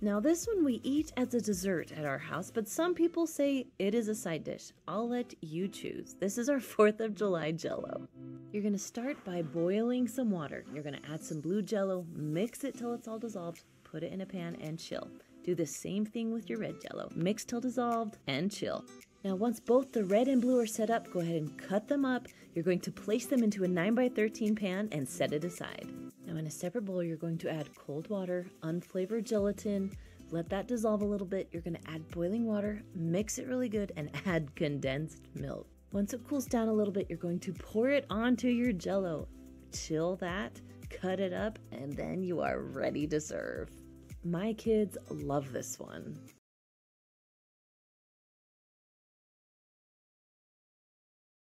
Now, this one we eat as a dessert at our house, but some people say it is a side dish. I'll let you choose. This is our 4th of July jello. You're gonna start by boiling some water. You're gonna add some blue jello, mix it till it's all dissolved, put it in a pan, and chill. Do the same thing with your red jello. Mix till dissolved and chill. Now, once both the red and blue are set up, go ahead and cut them up. You're going to place them into a 9x13 pan and set it aside. Now, in a separate bowl, you're going to add cold water, unflavored gelatin, let that dissolve a little bit. You're going to add boiling water, mix it really good, and add condensed milk. Once it cools down a little bit, you're going to pour it onto your jello. Chill that, cut it up, and then you are ready to serve. My kids love this one.